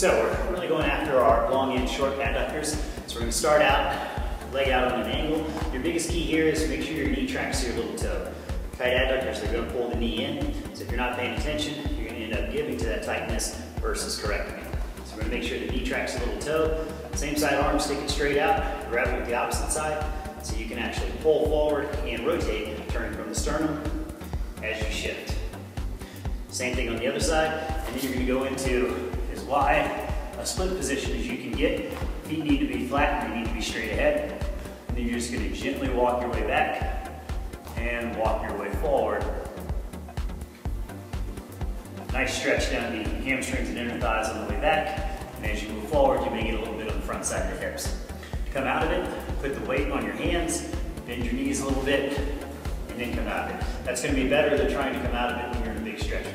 So we're really going after our long and short adductors. So we're gonna start out, leg out on an angle. Your biggest key here is to make sure your knee tracks your little toe. Tight adductors, they're gonna pull the knee in. So if you're not paying attention, you're gonna end up giving to that tightness versus correcting it. So we're gonna make sure the knee tracks the little toe. Same side arm sticking straight out, grab it with the opposite side. So you can actually pull forward and rotate, turning from the sternum as you shift. Same thing on the other side, and then you're gonna go into wide a split position as you can get. Feet need to be flat, and they need to be straight ahead. And then you're just gonna gently walk your way back and walk your way forward. Nice stretch down the hamstrings and inner thighs on the way back. And as you move forward, you may get a little bit on the front side of your hips. Come out of it, put the weight on your hands, bend your knees a little bit, and then come out of it. That's gonna be better than trying to come out of it when you're in a big stretch.